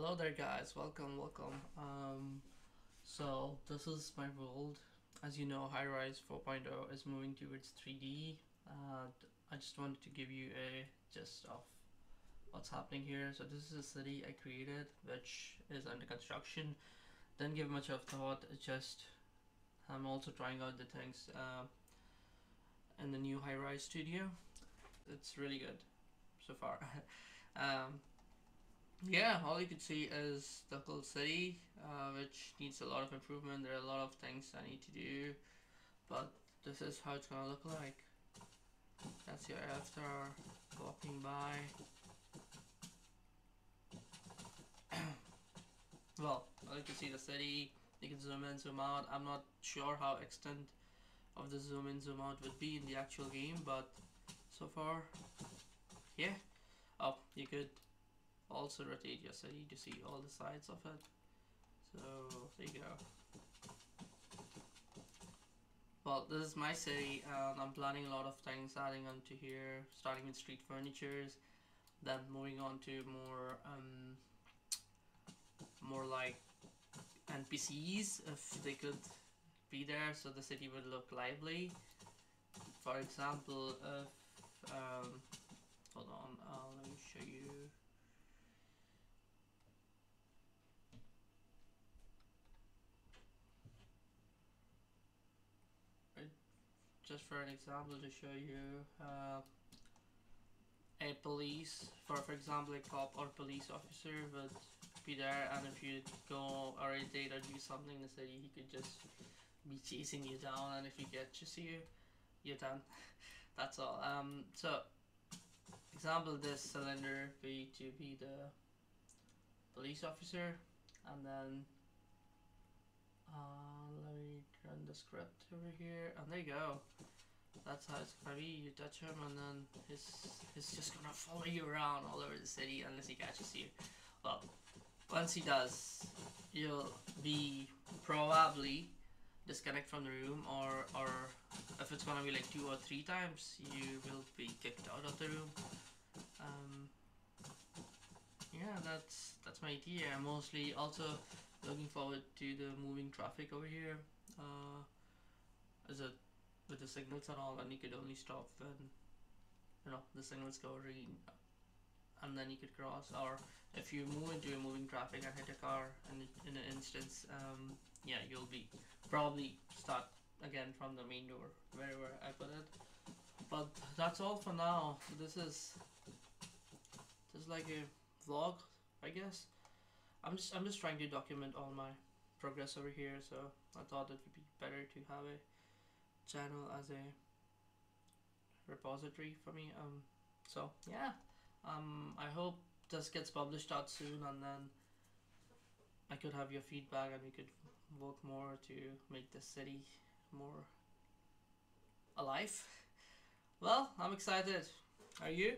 Hello there guys, welcome, welcome. Um, so this is my world. As you know, Highrise 4.0 is moving towards 3D. Uh, I just wanted to give you a gist of what's happening here. So this is a city I created, which is under construction. Didn't give much of thought, it's just I'm also trying out the things uh, in the new Highrise studio. It's really good so far. um, yeah, all you can see is the whole city, uh, which needs a lot of improvement. There are a lot of things I need to do, but this is how it's gonna look like. That's your after walking by. well, you can see the city. You can zoom in, zoom out. I'm not sure how extent of the zoom in, zoom out would be in the actual game, but so far, yeah. Oh, you could also rotate your city to see all the sides of it. So there you go. Well, this is my city and I'm planning a lot of things adding onto here, starting with street furnitures, then moving on to more um, more like NPCs if they could be there so the city would look lively. For example, if um, hold on, uh, let me show you just for an example to show you uh, a police for for example a cop or police officer would be there and if you go or date or do something in the city he could just be chasing you down and if he catches you you're done. That's all. Um so example this cylinder be to be the police officer and then uh, run the script over here, and there you go. That's how it's gonna be. You touch him, and then he's he's just gonna follow you around all over the city unless he catches you. Well, once he does, you'll be probably disconnect from the room, or or if it's gonna be like two or three times, you will be kicked out of the room. Um, yeah, that's that's my idea. I'm mostly also looking forward to the moving traffic over here. Uh, as a with the signals and all, and you could only stop when you know the signals go green, and then you could cross. Or if you move into a moving traffic and hit a car, and in an instance, um, yeah, you'll be probably start again from the main door, wherever I put it. But that's all for now. This is just like a vlog, I guess. I'm just I'm just trying to document all my progress over here so I thought it would be better to have a channel as a repository for me um so yeah. Um I hope this gets published out soon and then I could have your feedback and we could work more to make the city more alive. Well I'm excited. Are you